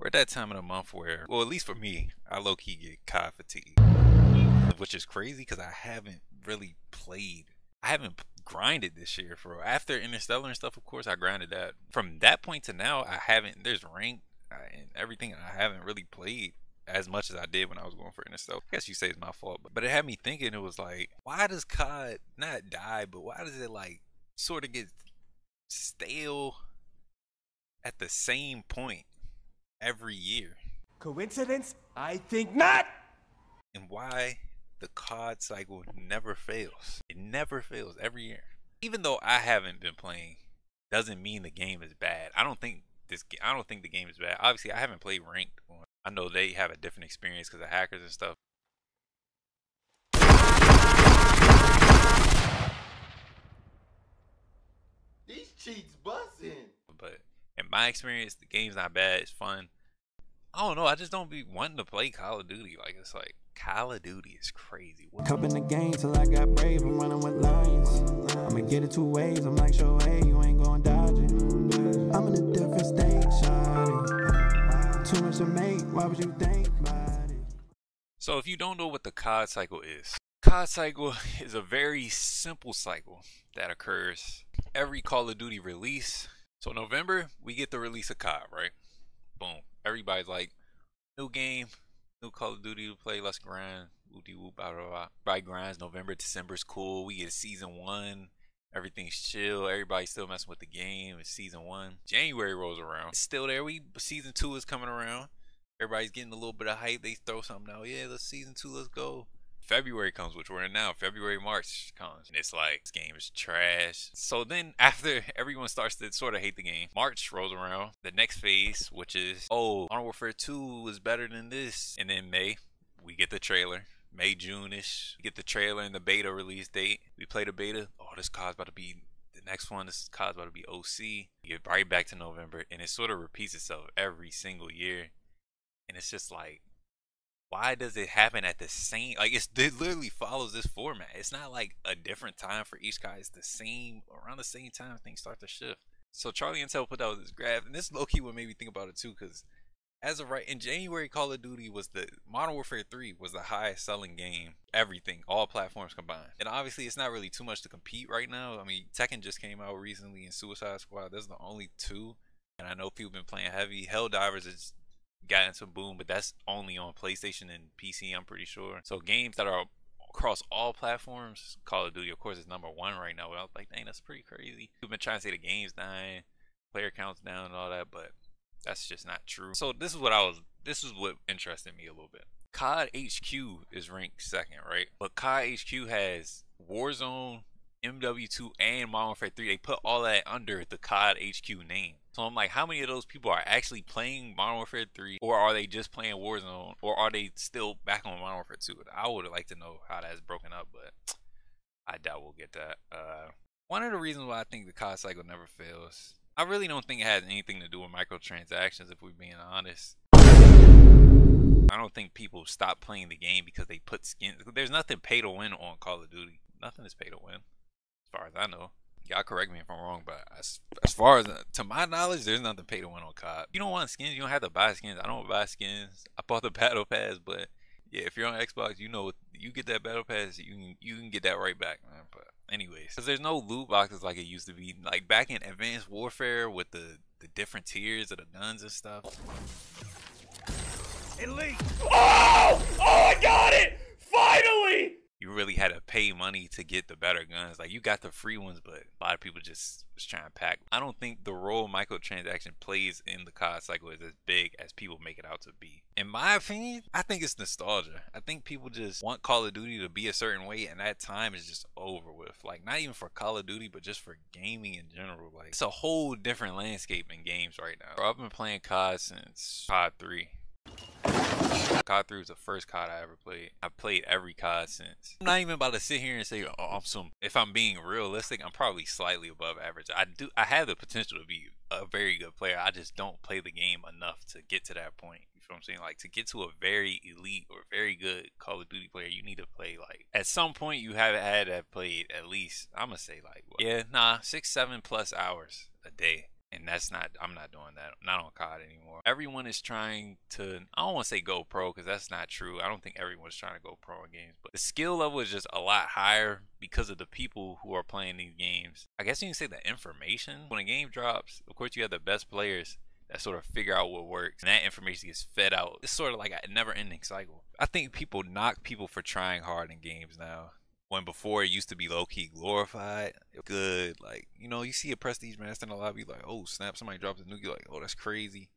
We're at that time of the month where, well, at least for me, I low key get COD fatigue, which is crazy because I haven't really played. I haven't grinded this year for after Interstellar and stuff. Of course, I grinded that. From that point to now, I haven't. There's rank and everything. I haven't really played as much as I did when I was going for Interstellar. I guess you say it's my fault, but, but it had me thinking. It was like, why does COD not die, but why does it like sort of get stale at the same point every year? Coincidence? I think not! And why the COD cycle never fails. It never fails every year. Even though I haven't been playing, doesn't mean the game is bad. I don't think this. I don't think the game is bad. Obviously, I haven't played ranked. One. I know they have a different experience because of hackers and stuff. These cheats busting. But in my experience, the game's not bad. It's fun. I don't know. I just don't be wanting to play Call of Duty. Like it's like Call of Duty is crazy. What? Cup in the game till I got brave. I'm running with lions. I'ma get it two ways. I'm like, show hey, you ain't going dodge it. I'm in a different state, shawty. Too much to make. Why would you think about it? So if you don't know what the COD cycle is, COD cycle is a very simple cycle that occurs every Call of Duty release. So November, we get the release of COD, right? Boom everybody's like, new game, new Call of Duty to play, let's grind. Woody whoop, blah, blah, blah. Everybody grinds. November, December's cool. We get a season one. Everything's chill. Everybody's still messing with the game. It's season one. January rolls around. It's still there. We season two is coming around. Everybody's getting a little bit of hype. They throw something out. Yeah, let's season two. Let's go. February comes, which we're in now. February, March comes, and it's like this game is trash. So then, after everyone starts to sort of hate the game, March rolls around. The next phase, which is oh, Modern Warfare 2 is better than this, and then May, we get the trailer. May, June-ish, we get the trailer and the beta release date. We play the beta. Oh, this COD's about to be the next one. This COD's about to be OC. We get right back to November, and it sort of repeats itself every single year. And it's just like why does it happen at the same like it's it literally follows this format. It's not like a different time for each guy. It's the same around the same time things start to shift. So charlie intel put out this graph and this low-key what made me think about it too because as of right in january call of duty was the modern warfare 3 was the highest selling game everything all platforms combined. And obviously it's not really too much to compete right now. I mean tekken just came out recently and suicide squad are the only two and i know people been playing heavy. Helldivers is gotten some boom, but that's only on PlayStation and PC, I'm pretty sure. So games that are across all platforms, Call of Duty, of course, is number one right now. I was like, dang, that's pretty crazy. We've been trying to say the game's dying, player counts down, and all that, but that's just not true. So this is what I was. This is what interested me a little bit. COD HQ is ranked second, right? But COD HQ has Warzone, MW2, and Modern Warfare 3. They put all that under the COD HQ name. I'm like, how many of those people are actually playing Modern Warfare 3, or are they just playing Warzone, or are they still back on Modern Warfare 2? I would like to know how that's broken up, but I doubt we'll get that. Uh, one of the reasons why I think the COD cycle never fails, I really don't think it has anything to do with microtransactions, if we're being honest. I don't think people stop playing the game because they put skins. There's nothing pay to win on Call of Duty. Nothing is pay to win, as far as I know y'all correct me if I'm wrong, but as, as far as uh, to my knowledge, there's nothing pay to win on COD. You don't want skins, you don't have to buy skins. I don't buy skins. I bought the battle pass, but yeah, if you're on Xbox, you know you get that battle pass, you can you can get that right back, man. But anyways, because there's no loot boxes like it used to be. Like back in Advanced Warfare with the the different tiers of the guns and stuff. Elite. Oh! Oh, I got it! Finally! You really had to pay money to get the better guns. Like you got the free ones, but a lot of people just was trying to pack. I don't think the role microtransaction plays in the COD cycle is as big as people make it out to be. In my opinion, I think it's nostalgia. I think people just want Call of Duty to be a certain way, and that time is just over with. Like not even for Call of Duty, but just for gaming in general. Like it's a whole different landscape in games right now. I've been playing COD since COD 3 COD 3 was the first COD I ever played. I've played every COD since. I'm not even about to sit here and say, oh, I'm some. If I'm being realistic, I'm probably slightly above average. I do. I have the potential to be a very good player. I just don't play the game enough to get to that point. You feel what I'm saying? Like to get to a very elite or very good Call of Duty player, you need to play like at some point you have had to have played at least. I'm gonna say like what? yeah, nah, six seven plus hours a day And that's not, I'm not doing that. Not on COD anymore. Everyone is trying to, I don't want to say go pro because that's not true. I don't think everyone's trying to go pro in games, but the skill level is just a lot higher because of the people who are playing these games. I guess you can say the information. When a game drops, of course, you have the best players that sort of figure out what works and that information gets fed out. It's sort of like a never ending cycle. I think people knock people for trying hard in games now when before it used to be low key glorified, good. Like you know, you see a prestige master in the lobby, like oh snap, somebody drops a nuke, you're like oh that's crazy.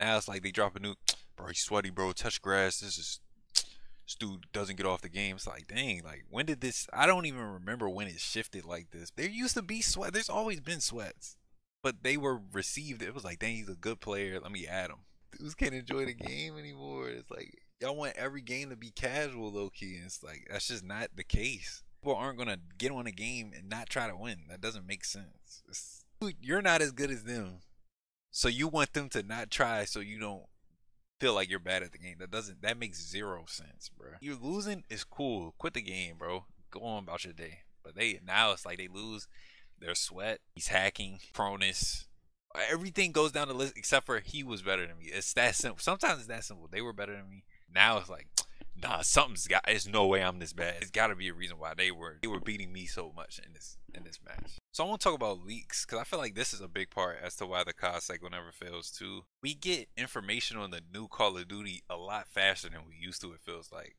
Now it's like they drop a nuke, bro, he's sweaty, bro, touch grass. This is this dude doesn't get off the game. It's like dang, like when did this? I don't even remember when it shifted like this. There used to be sweat. There's always been sweats, but they were received. It was like dang, he's a good player. Let me add him. Dudes can't enjoy the game anymore. It's like y'all want every game to be casual, low key, and it's like that's just not the case. People aren't gonna get on a game and not try to win. That doesn't make sense. It's, you're not as good as them, so you want them to not try, so you don't feel like you're bad at the game. That doesn't. That makes zero sense, bro. You're losing is cool. Quit the game, bro. Go on about your day. But they now it's like they lose their sweat. He's hacking, proneness, everything goes down the list except for he was better than me. It's that simple. Sometimes it's that simple. They were better than me. Now it's like, nah, something's got. There's no way I'm this bad. It's got to be a reason why they were they were beating me so much in this in this match. So I want to talk about leaks because I feel like this is a big part as to why the COD cycle never fails too. We get information on the new Call of Duty a lot faster than we used to. It feels like.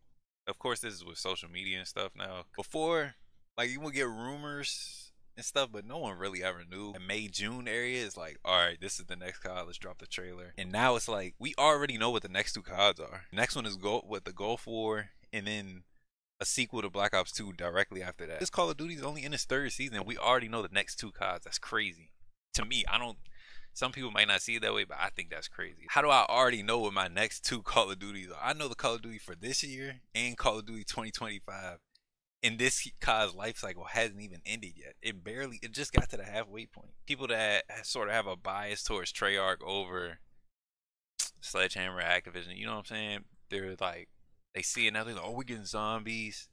Of course, this is with social media and stuff now. Before, like you would get rumors and stuff, but no one really ever knew. The May June area is like, all right, this is the next COD. Let's drop the trailer. And now it's like we already know what the next two CODs are. The next one is go what the Gulf War, and then a sequel to Black Ops 2 directly after that. This Call of Duty is only in its third season. We already know the next two CODs. That's crazy. To me, I don't. Some people might not see it that way, but I think that's crazy. How do I already know what my next two Call of Duties are? I know the Call of Duty for this year and Call of Duty 2025 and this COD's life cycle hasn't even ended yet. It barely, it just got to the halfway point. People that sort of have a bias towards Treyarch over Sledgehammer Activision, you know what I'm saying? They're like, they see another, like, oh, we're getting zombies.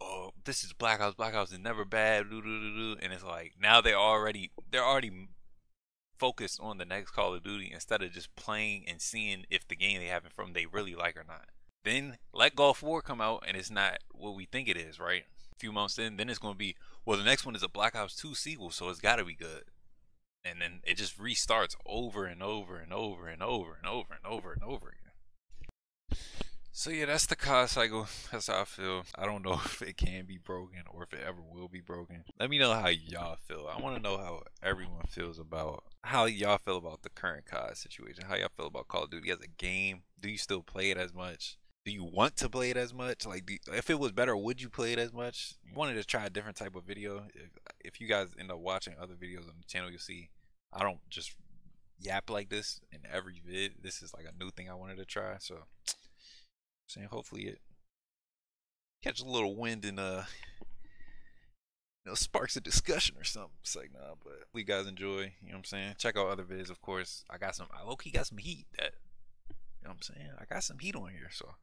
Oh, this is Black Ops. Black Ops is never bad. And it's like now they're already they're already focused on the next Call of Duty instead of just playing and seeing if the game they have in from they really like or not. Then let Gulf War come out and it's not what we think it is, right? A few months in, then it's going to be, well, the next one is a Black Ops 2 sequel, so it's got to be good. And then it just restarts over and over and over and over and over and over and over again. So yeah, that's the COD cycle. That's how I feel. I don't know if it can be broken or if it ever will be broken. Let me know how y'all feel. I want to know how everyone feels about how y'all feel about the current COD situation. How y'all feel about Call of Duty as a game. Do you still play it as much? Do you want to play it as much? Like, if it was better, would you play it as much? You wanted to try a different type of video. If, if you guys end up watching other videos on the channel, you'll see I don't just yap like this in every vid. This is like a new thing I wanted to try. So, saying hopefully it catch a little wind and uh, you know, sparks a discussion or something. It's like nah, but we guys enjoy. You know what I'm saying? Check out other vids, of course. I got some. I low key got some heat that. You know what I'm saying? I got some heat on here, so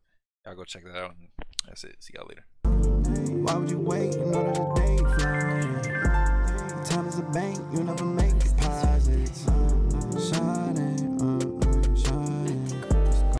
Y'all go check that out. And that's it. See y'all later. Why would you wait in order to? Time is a bank, you never make deposits. Shining.